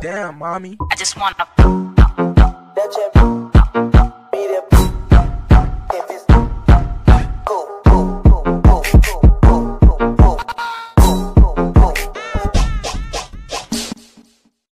Damn, mommy. I just wanna.